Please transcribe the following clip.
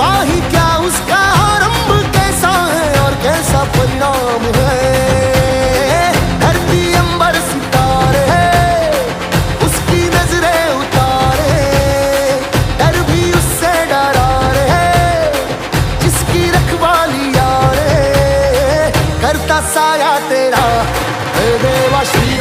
वाही क्या उसका आरंभ कैसा है और कैसा परिणाम है? धरती अंबर सितारे उसकी नज़रें उतारे डर भी उससे डरा रहे जिसकी रखवाली आ यारे करता साया तेरा देवा श्री